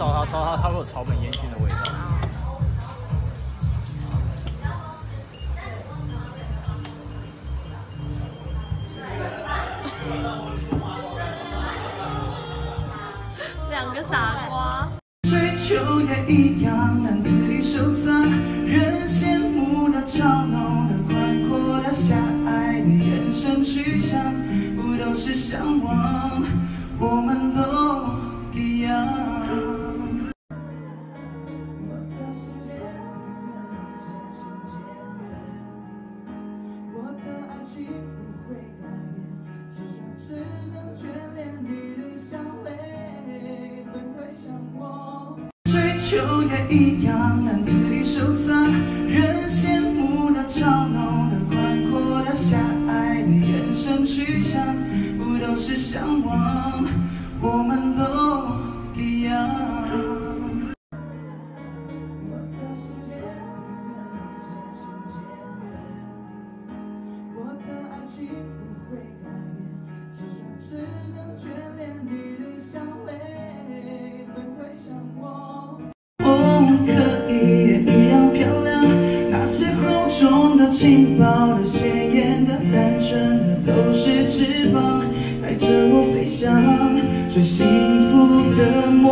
烧它烧它，它会有草本烟熏的味道。两个傻瓜。追求也一样，难字里收藏，人羡慕那超浓的、宽阔的、狭隘的眼神去向，不都是向往？我们都情不会改变，就算只能眷恋你的香味，会不会想我？追求也一样，难自己收藏，人羡慕那超浓的、宽阔的、狭隘的人生去向，不都是向往？的爱情不会改变，就算只能眷恋你的香味，会不会想我？哦，可以也一样漂亮，那些厚重的、轻薄的、鲜艳的、单纯的，都是翅膀，带着我飞翔最幸福的梦。